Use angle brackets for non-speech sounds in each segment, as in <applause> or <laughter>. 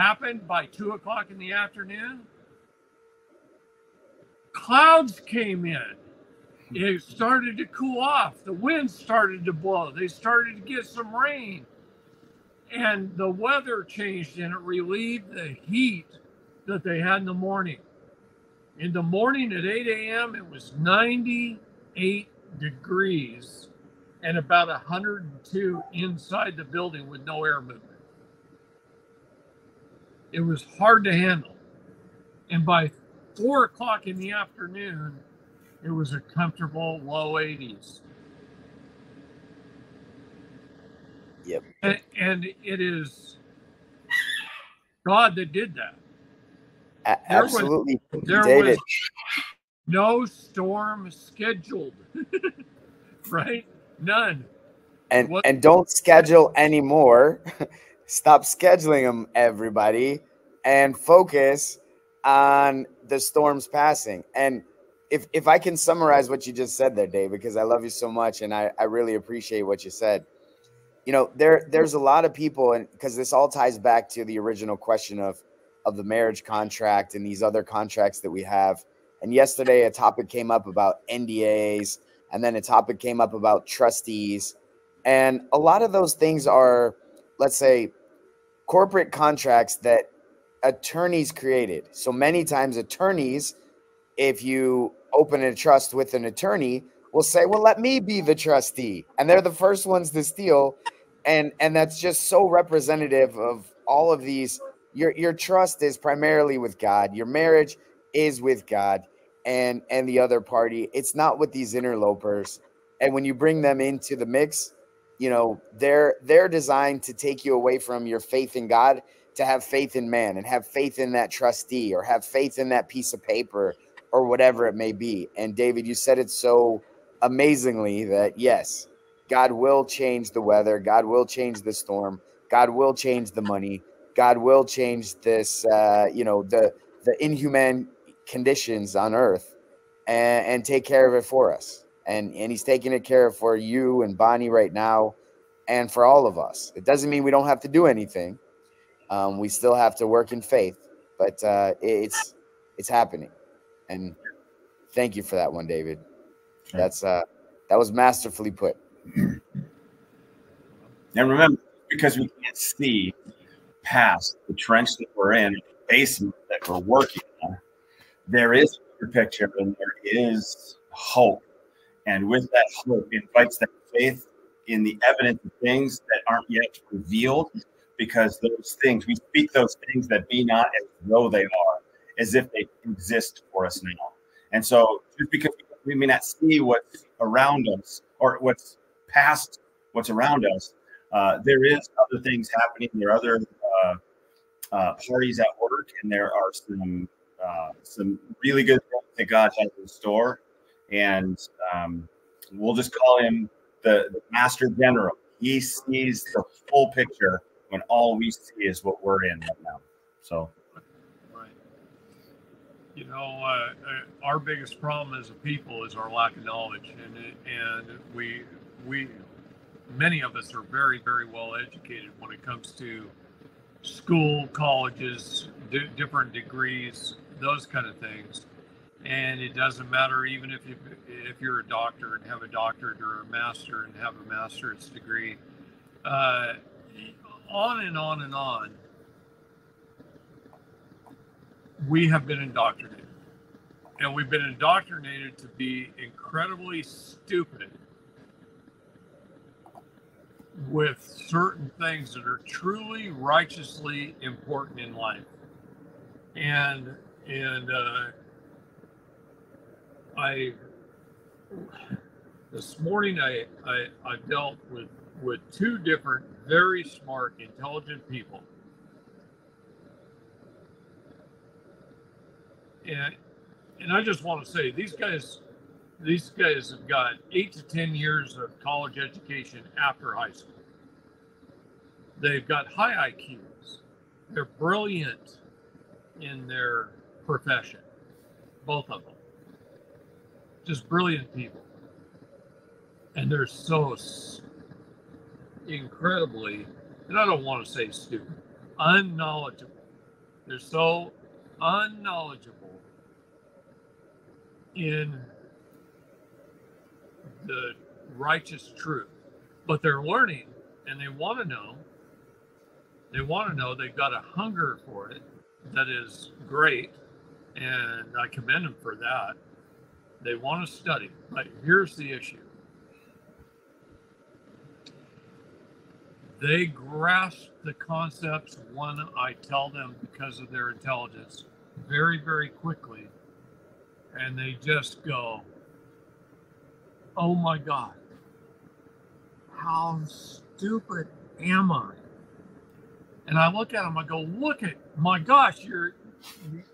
happened by two o'clock in the afternoon? Clouds came in. It started to cool off. The wind started to blow. They started to get some rain. And the weather changed and it relieved the heat that they had in the morning. In the morning at 8 a.m., it was 98 degrees and about 102 inside the building with no air movement. It was hard to handle. And by four o'clock in the afternoon, it was a comfortable low 80s. Yep. And, and it is God that did that. A- There was- absolutely, There was no storm scheduled, <laughs> right? None. and what- and don't schedule anymore. <laughs> Stop scheduling them, everybody, and focus on the storms passing. And if if I can summarize what you just said there, Dave, because I love you so much and I, I really appreciate what you said. You know, there there's a lot of people, and because this all ties back to the original question of of the marriage contract and these other contracts that we have. And yesterday, a topic came up about NDAs, and then a topic came up about trustees. And a lot of those things are, let's say, corporate contracts that attorneys created. So many times, attorneys, if you open a trust with an attorney, will say, "Well, let me be the trustee," and they're the first ones to steal. And and that's just so representative of all of these. Your your trust is primarily with God. Your marriage is with God, and and the other party. It's not with these interlopers. And when you bring them into the mix, you know they're they're designed to take you away from your faith in God to have faith in man and have faith in that trustee or have faith in that piece of paper or whatever it may be. And David, you said it so amazingly that yes, God will change the weather, God will change the storm, God will change the money, God will change this uh, you know the the inhuman conditions on earth and, and take care of it for us. And and he's taking it care of for you and Bonnie right now and for all of us. It doesn't mean we don't have to do anything. Um, we still have to work in faith, but uh, it's it's happening. And thank you for that one, David. Sure. That's uh, that was masterfully put. And remember, because we can't see past the trench that we're in, the basement that we're working on, there is a picture and there is hope. And with that hope invites that faith in the evidence of things that aren't yet revealed, because those things, we speak those things that be not as though they are, as if they exist for us now. And so just because we may not see what's around us or what's past what's around us, uh, there is other things happening. There are other uh, uh, parties at work, and there are some uh, some really good things that God has in store. And um, we'll just call him the, the master general. He sees the full picture when all we see is what we're in right now. So Right. You know, uh, uh, our biggest problem as a people is our lack of knowledge, and and we we many of us are very very well educated when it comes to school, colleges, di- different degrees, those kind of things. And it doesn't matter even if you if you're a doctor and have a doctorate or a master and have a master's degree. Uh, on and on and on we have been indoctrinated. And we've been indoctrinated to be incredibly stupid with certain things that are truly righteously important in life. And and uh, I this morning I, I I dealt with with two different very smart, intelligent people and and I just want to say these guys these guys have got eight to ten years of college education after high school. They've got high IQs. They're brilliant in their profession, both of them. Just brilliant people, and they're so incredibly, and I don't want to say stupid, unknowledgeable they're so unknowledgeable in the righteous truth, but they're learning and they want to know. They want to know. They've got a hunger for it that is great, and I commend them for that. They want to study, but here's the issue they grasp the concepts when I tell them because of their intelligence very, very quickly. And they just go, Oh my God, how stupid am I? And I look at them, I go, Look at my gosh, you're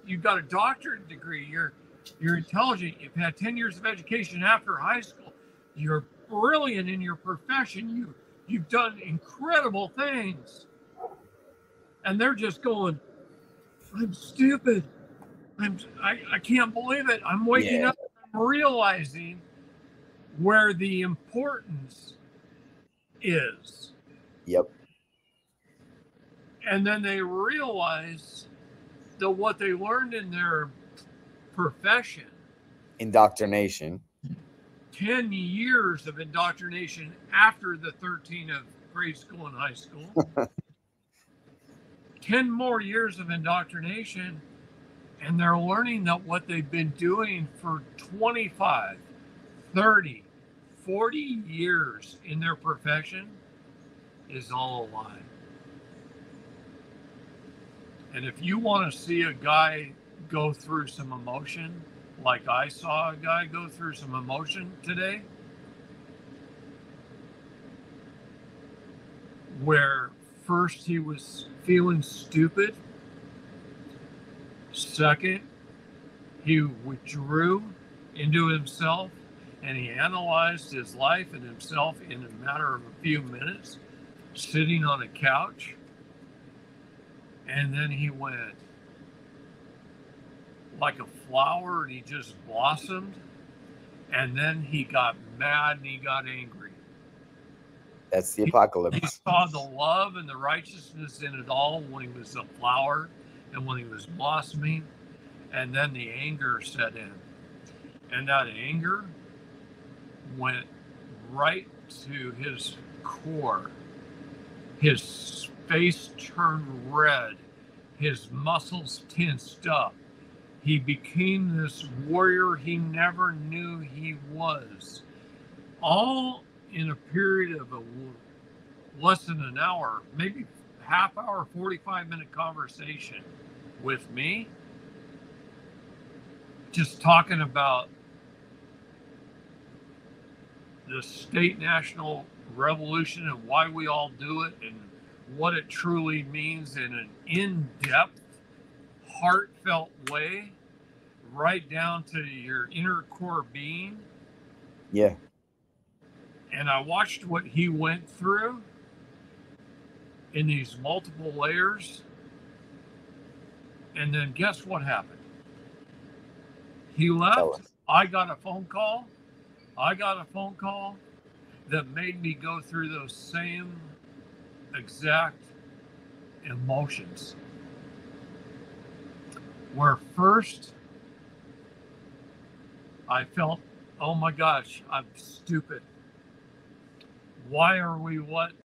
you've got a doctorate degree, you're you're intelligent, you've had 10 years of education after high school, you're brilliant in your profession, you You've done incredible things. And they're just going, I'm stupid. I'm I, I can't believe it. I'm waking Yeah. up and realizing where the importance is. Yep. And then they realize that what they learned in their profession. Indoctrination. 10 years of indoctrination after the 13 of grade school and high school. <laughs> 10 more years of indoctrination and they're learning that what they've been doing for 25 30 40 years in their profession is all a lie. And if you want to see a guy go through some emotion like I saw a guy go through some emotion today, where first he was feeling stupid, second, he withdrew into himself and he analyzed his life and himself in a matter of a few minutes, sitting on a couch. And then he went, like a flower and he just blossomed. And then he got mad and he got angry. That's the apocalypse. He apocalypse. saw the love and the righteousness in it all when he was a flower and when he was blossoming. And then the anger set in. And that anger went right to his core. His face turned red, his muscles tensed up he became this warrior he never knew he was. All in a period of a less than an hour, maybe half hour, 45 minute conversation with me, just talking about the state national revolution and why we all do it and what it truly means in an in depth, heartfelt way right down to your inner core being. Yeah. And I watched what he went through in these multiple layers. And then guess what happened? He left. I got a phone call. I got a phone call that made me go through those same exact emotions. Where first I felt, oh my gosh, I'm stupid. Why are we what